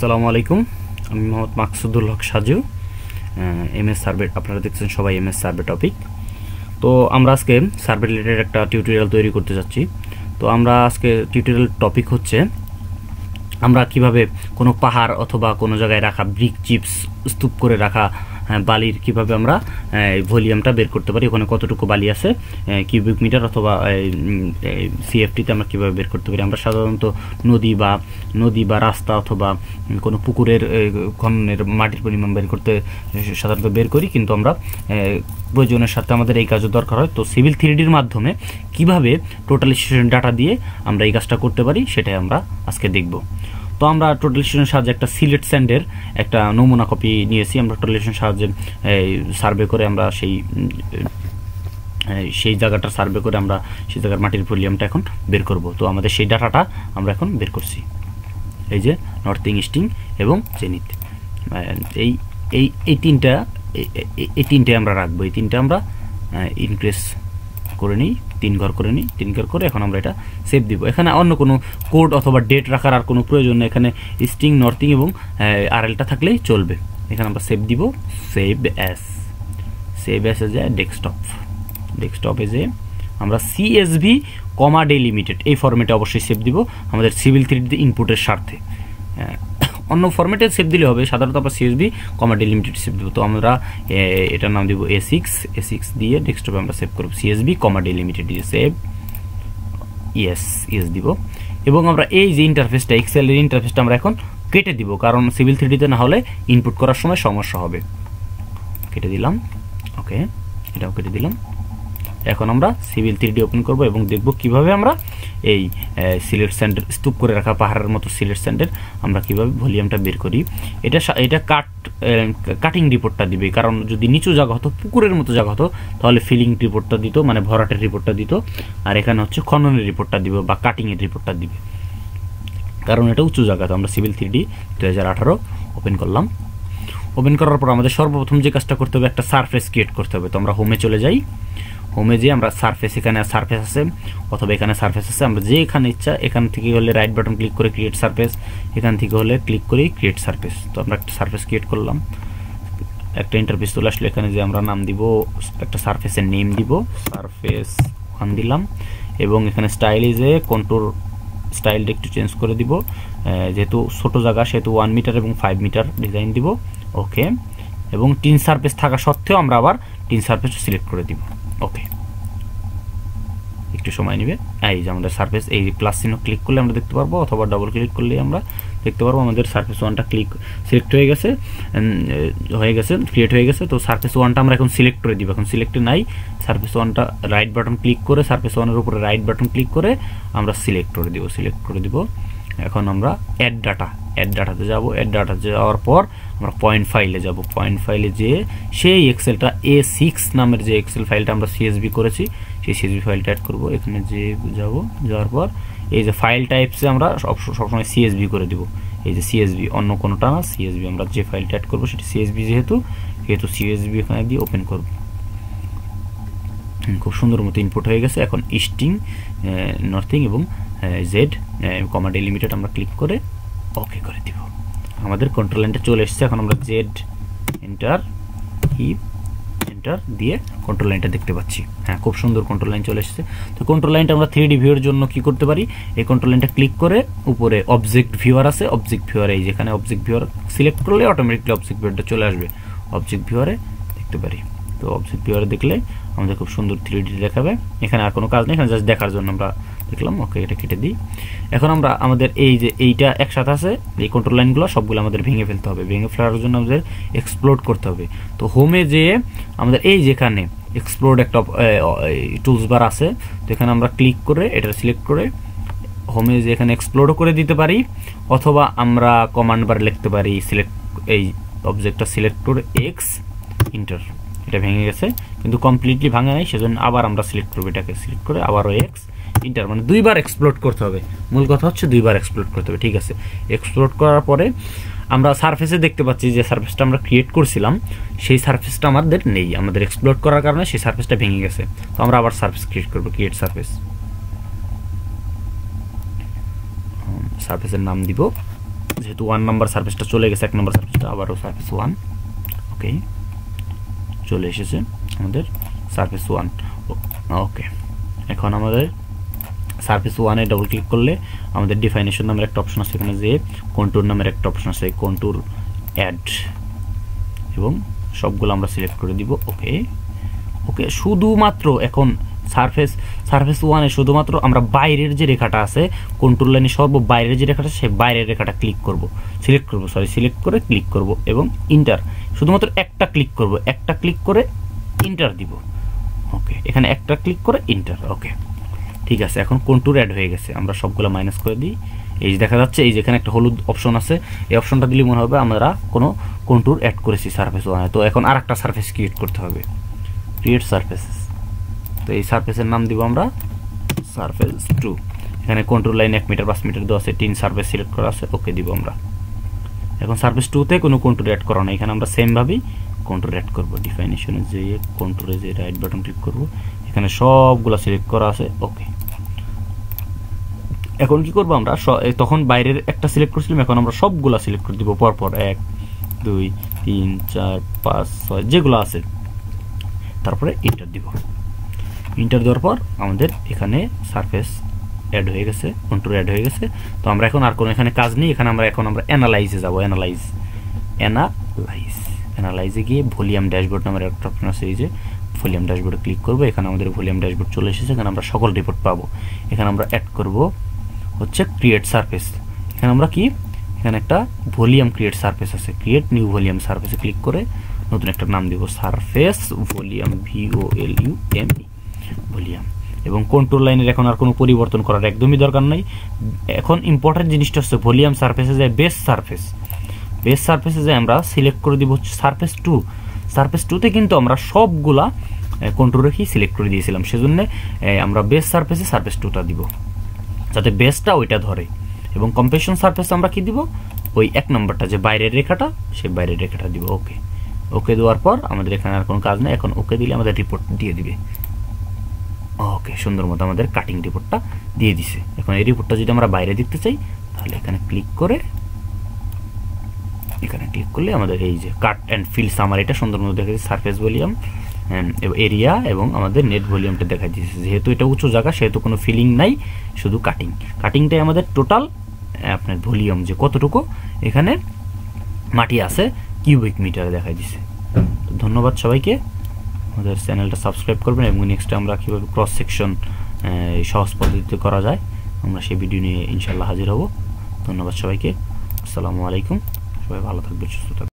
আসসালামু আলাইকুম। আমি Mohammad Maksudul Haque Saju M S survey আপনারা দেখছেন সবাই এম এস সার্ভে টপিক তো আমরা আজকে সার্ভে রিলেটেড একটা টিউটোরিয়াল তৈরি করতে যাচ্ছি। তো আমরা আজকে টিউটোরিয়াল টপিক হচ্ছে, আমরা কীভাবে কোনো পাহাড় অথবা কোনো জায়গায় রাখা ব্রিক চিপস স্তূপ করে রাখা বালির কীভাবে আমরা ভলিউমটা বের করতে পারি, ওখানে কতটুকু বালি আছে কিউবিক মিটার অথবা সিএফটিতে আমরা কীভাবে বের করতে পারি? আমরা সাধারণত নদী বা নদী বা রাস্তা অথবা কোনো পুকুরের খননের মাটির পরিমাণ বের করতে সাধারণত বের করি, কিন্তু আমরা প্রয়োজনের সাথে আমাদের এই কাজও দরকার হয়। তো সিভিল থ্রিডির মাধ্যমে কীভাবে টোটাল ডাটা দিয়ে আমরা এই কাজটা করতে পারি, সেটাই আমরা আজকে দেখব। তো আমরা টোটালিশনের সাহায্যে একটা সিলেট স্যান্ডের একটা নমুনা কপি নিয়েছি। আমরা টোটালিশনের সাহায্যে সার্ভে করে আমরা সেই সেই জায়গাটা সার্ভে করে আমরা সেই জায়গার মাটির ভলিউমটা এখন বের করব। তো আমাদের সেই ডাটাটা আমরা এখন বের করছি। এই যে নর্থিং ইস্টিং এবং জেনিত এই এই এই তিনটা এই- তিনটে আমরা রাখব। এই তিনটে আমরা ইনক্রিজ করে নিই, তিন ঘর করে নিই, তিন ঘর করে এখন আমরা এটা সেভ দিব। এখানে অন্য কোনো কোড অথবা ডেট রাখার আর কোনো প্রয়োজন নেই। এখানে স্টিং নর্থিং এবং আরএলটা থাকলেই চলবে। এখানে আমরা সেভ দিব save as save as as a desktop desktop as a আমরা সিএসভি কমা ডে লিমিটেড এই ফরম্যাটে অবশ্যই সেভ দিব। আমাদের সিভিল থ্রিডিতে ইনপুটের স্বার্থে। অন্য ফরম্যাটে সেভ দিলে হবে। সাধারণত আমরা সিএসবি কমা লিমিটেড সেভ দেবো। তো আমরা এটার নাম দিব এ সিক্স এ সিক্স দিয়ে ডেস্কটপে আমরা সেভ করব সিএসবি কমা লিমিটেড দিয়ে সেভ ইয়েস ইয়েস দিব। এবং আমরা এই যে ইন্টারফেসটা এক্সেলের ইন্টারফেসটা আমরা এখন কেটে দিব। কারণ সিভিল থ্রিডিতে না হলে ইনপুট করার সময় সমস্যা হবে। কেটে দিলাম। ওকে এটাও কেটে দিলাম। এখন আমরা সিভিল থ্রিডি ওপেন করব এবং দেখব কীভাবে আমরা এই সিলেট স্যান্ডের স্তূপ করে রাখা পাহাড়ের মতো সিলেট স্যান্ডের আমরা কীভাবে ভলিউমটা বের করি। এটা এটা কাট কাটিং রিপোর্টটা দিবে। কারণ যদি নিচু জায়গা হতো, পুকুরের মতো জায়গা হতো, তাহলে ফিলিং রিপোর্টটা দিত মানে ভরাটের রিপোর্টটা দিত। আর এখানে হচ্ছে খননের রিপোর্টটা দিবে বা কাটিংয়ের রিপোর্টটা দিবে। কারণ এটা উঁচু জায়গা, তো আমরা সিভিল থ্রিডি দু হাজার আঠারো ওপেন করলাম। ওপেন করার পর আমাদের সর্বপ্রথম যে কাজটা করতে হবে, একটা সারফেস ক্রিয়েট করতে হবে। তো আমরা হোমে চলে যাই। হোমে যেয়ে আমরা সারফেস এখানে সারফেস আছে, অথবা এখানে সারফেস আছে। আমরা যে এখানে ইচ্ছা, এখান থেকে হলে রাইট বাটন ক্লিক করে ক্রিয়েট সারফেস এখান থেকে হলে ক্লিক করেই ক্রিয়েট সারফেস তো আমরা একটা সারফেস ক্রিয়েট করলাম। একটা ইন্টারফেস চলে আসলে, এখানে যে আমরা নাম দিব, একটা সারফেসের নেম দিব সারফেস ওয়ান দিলাম। এবং এখানে স্টাইলে যে কন্ট্রোল স্টাইলটা একটু চেঞ্জ করে দিব। যেহেতু ছোট জায়গা, সেহেতু ওয়ান মিটার এবং ফাইভ মিটার ডিজাইন দিব। ওকে এবং টিন সারফেস থাকা সত্ত্বেও আমরা আবার টিন সারফেস সিলেক্ট করে দিব। ওকে একটু সময় নেবে। এই যে আমাদের সার্ফেস এই প্লাস চিহ্ন ক্লিক করলে আমরা দেখতে পারব, অথবা ডবল ক্লিক করলে আমরা দেখতে পারব আমাদের সারফেস ওয়ানটা ক্লিক সিলেক্ট হয়ে গেছে হয়ে গেছে ক্রিয়েট হয়ে গেছে। তো সার্ফেস ওয়ানটা আমরা এখন সিলেক্ট করে দিব। এখন সিলেক্টে নাই। সারফেস ওয়ানটা রাইট বাটন ক্লিক করে সার্ফেস ওয়ানের উপরে রাইট বাটন ক্লিক করে আমরা সিলেক্ট করে দিব সিলেক্ট করে দিব। এখন আমরা অ্যাড ডাটা অ্যাড ডাটাতে যাব অ্যাড ডাটাতে যাওয়ার পর আমরা পয়েন্ট ফাইলে যাব। পয়েন্ট ফাইলে যেয়ে সেই এক্সেলটা এ সিক্স নামের যে এক্সেল ফাইলটা আমরা সিএসবি করেছি, সেই সিএসবি ফাইলটা অ্যাড করব। এখানে যে যাব, যাওয়ার পর এই যে ফাইল টাইপসে আমরা সব, সবসময় সিএসবি করে দিব। এই যে সিএসবি অন্য কোনোটা না সিএসবি আমরা যে ফাইলটা অ্যাড করব সেটা সিএসবি যেহেতু, সেহেতু সিএসবি এখানে দিয়ে ওপেন করব। খুব সুন্দর মতো ইনপুট হয়ে গেছে। এখন ইস্টিং নর্থিং এবং জেড কমা লিমিটেড আমরা ক্লিক করে ওকে করে দিব। আমাদের কন্ট্রোল লাইনটা চলে এসেছে, এখন আমরা জেড এন্টার ই এন্টার দিয়ে কন্ট্রোল লাইনটা দেখতে পাচ্ছি। হ্যাঁ খুব সুন্দর কন্ট্রোল লাইন চলে এসেছে। তো কন্ট্রোল লাইনটা আমরা থ্রি ডি ভিউর জন্য কি করতে পারি? এই কন্ট্রোল লাইনটা ক্লিক করে উপরে অবজেক্ট ভিউয়ার আছে। অবজেক্ট ভিউয়ার এই যেখানে অবজেক্ট ভিউয়ার সিলেক্ট করলে অটোমেটিকলি অবজেক্ট ভিউয়ারটা চলে আসবে। অবজেক্ট ভিউয়ারে দেখতে পারি। তো অবজেক্ট ভিউয়ারে দেখলে আমাদের খুব সুন্দর থ্রি ডি দেখাবে। এখানে আর কোনো কাজ নেই, এখানে জাস্ট দেখার জন্য আমরা দেখলাম ওকে এটা কেটে দিই। এখন আমরা আমাদের এই যে এইটা একসাথে আছে, এই কন্ট্রোল লাইনগুলো সবগুলো আমাদের ভেঙে ফেলতে হবে, ভেঙে ফেলার জন্য আমাদের এক্সপ্লোড করতে হবে। তো হোমে যে আমাদের এই যেখানে এক্সপ্লোড একটা টুলস বার আছে, তো এখানে আমরা ক্লিক করে, এটা সিলেক্ট করে হোমে যে এখানে এক্সপ্লোরও করে দিতে পারি, অথবা আমরা কমান্ড বার লিখতে পারি সিলেক্ট এই অবজেক্টটা সিলেক্ট করে এক্স ইন্টার এটা ভেঙে গেছে, কিন্তু কমপ্লিটলি ভাঙে নাই, সেজন্য আবার আমরা সিলেক্ট করব এটাকে সিলেক্ট করে আবারও এক্স ইন্টার মানে দুইবার এক্সপ্লোর করতে হবে। মূল কথা হচ্ছে দুইবার এক্সপ্লোর করতে হবে, ঠিক আছে? এক্সপ্লোর করার পরে আমরা সারফেসে দেখতে পাচ্ছি যে সারফেসটা আমরা ক্রিয়েট করছিলাম, সেই সারফেসটা আমাদের নেই। আমাদের এক্সপ্লোর করার কারণে সেই সারফেসটা ভেঙে গেছে। তো আমরা আবার সারফেস ক্রিয়েট করব ক্রিয়েট সার্ফেস সার্ফেসের নাম দিব। যেহেতু ওয়ান নাম্বার সার্ফেসটা চলে গেছে, এক নম্বর সার্ফেসটা আবারও সার্ফেস ওয়ান ওকে চলে এসেছে আমাদের সার্ফেস ওয়ান ওকে এখন আমাদের সার্ফেস ওয়ানে ডবল ক্লিক করলে আমাদের ডিফাইনেশন নামের একটা অপশন আছে, এখানে যে কন্টুর নামের একটা অপশন আছে কন্টুর অ্যাড এবং সবগুলো আমরা সিলেক্ট করে দিব ওকে ওকে শুধুমাত্র এখন সারফেস সারফেস ওয়ানে শুধুমাত্র আমরা বাইরের যে রেখাটা আছে কন্ট্রোল লাইনে সর্ব বাইরের যে রেখাটা, সে বাইরের রেখাটা ক্লিক করব। সিলেক্ট করব সরি সিলেক্ট করে ক্লিক করব এবং ইন্টার শুধুমাত্র একটা ক্লিক করব। একটা ক্লিক করে ইন্টার দিব। ওকে এখানে একটা ক্লিক করে ইন্টার ওকে ঠিক আছে, এখন কন্ট্রোল অ্যাড হয়ে গেছে। আমরা সবগুলো মাইনাস করে দিই। এই যে দেখা যাচ্ছে, এই যেখানে একটা হলুদ অপশন আছে। এই অপশনটা দিলে মনে হবে আমরা কোনো কন্ট্রোল অ্যাড করেছি সার্ফেস ওয়ানে তো এখন আর একটা সার্ফেস ক্রিয়েট করতে হবে। ক্রিয়েট সারফেসেস তো এই সারফেসের নাম দিব আমরা সার্ফেস টু এখানে কন্ট্রোল লাইন এক মিটার পাঁচ মিটার দেওয়া আছে। তিন সারফেস সিলেক্ট করা আছে ওকে দিব আমরা। এখন সার্ভিস টুতে কোনো কন্ট্রোল অ্যাড করা না। এখানে আমরা সেমভাবেই কন্ট্রোল অ্যাড করব। ডিফাইনেশনে যে কন্ট্রোলে যে রাইট বাটন ক্লিক করব। এখানে সবগুলো সিলেক্ট করা আছে ওকে এখন কি করব আমরা? তখন বাইরের একটা সিলেক্ট করছিলাম, এখন আমরা সবগুলো সিলেক্ট করে দিব। পরপর এক, দুই, তিন, চার, পাঁচ, ছয়, যেগুলো আছে। তারপরে ইন্টার দিব। ইন্টার দেওয়ার পর আমাদের এখানে সারফেস অ্যাড হয়ে গেছে কন্ট্রোল অ্যাড হয়ে গেছে। তো আমরা এখন আর কোনো এখানে কাজ নেই, এখানে আমরা এখন আমরা অ্যানালাইজে যাব অ্যানালাইজ অ্যানালাইজ অ্যানালাইজে গিয়ে ভলিউম ড্যাশবোর্ড নামের একটা অপশন আছে, এই যে ভলিউম ড্যাশবোর্ডে ক্লিক করব, এখানে আমাদের ভলিউম ড্যাশবোর্ড চলে এসেছে, এখানে আমরা সকল রিপোর্ট পাবো। এখানে আমরা অ্যাড করব হচ্ছে ক্রিয়েট সারফেস এখানে আমরা কি? এখানে একটা ভলিউম ক্রিয়েট সার্ফেস আছে। ক্রিয়েট নিউ ভলিউম সার্ফেসে ক্লিক করে নতুন একটা নাম দিব surface volume V O L U M volume এবং কন্ট্রোল লাইনের এখন আর কোনো পরিবর্তন করার একদমই দরকার নাই। এখন ইম্পর্টেন্ট জিনিসটা হচ্ছে ভলিউম সারফেসে যায় বেস সারফেস বেস সারফেসে যায় আমরা সিলেক্ট করে দিব হচ্ছে সারফেস টু সারফেস টুতে কিন্তু আমরা সবগুলা কন্ট্রোল রেখেই সিলেক্ট করে দিয়েছিলাম। সেজন্য আমরা বেস সারফেসে সারফেস টুটা দিব। যাতে বেসটা ওইটা ধরে। এবং কম্পেশন সারফেস আমরা কি দিব? ওই এক নম্বরটা, যে বাইরের রেখাটা সেই বাইরের রেখাটা দিব। ওকে ওকে দেওয়ার পর আমাদের এখানে আর কোনো কাজ নেই। এখন ওকে দিলে আমাদের রিপোর্ট দিয়ে দিবে। ওকে সুন্দর মতো আমাদের কাটিং রিপোর্টটা দিয়ে দিছে। এখন এই রিপোর্টটা যদি আমরা বাইরে দেখতে চাই, তাহলে এখানে ক্লিক করে, এখানে ক্লিক করলে আমাদের এই যে কাট অ্যান্ড ফিল সামারিটা সুন্দর মতো দেখা যাচ্ছে সারফেস ভলিউম এরিয়া এবং আমাদের নেট ভলিউমটা দেখা দিয়েছে যেহেতু এটা উঁচু জায়গা, সেহেতু কোনো ফিলিং নাই, শুধু কাটিং কাটিংটাই আমাদের টোটাল আপনার ভলিউম যে কতটুকু, এখানে মাটি আছে কিউবিক মিটারে দেখা দিছে। ধন্যবাদ সবাইকে। আমাদের চ্যানেলটা সাবস্ক্রাইব করবেন এবং নেক্সট আমরা কীভাবে ক্রস সেকশন সহজ পদ্ধতিতে করা যায়, আমরা সেই ভিডিও নিয়ে ইনশাল্লাহ হাজির হব। ধন্যবাদ সবাইকে। আসসালামু আলাইকুম। সবাই ভালো থাকবে সুস্থ থাকবে